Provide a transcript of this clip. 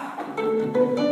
した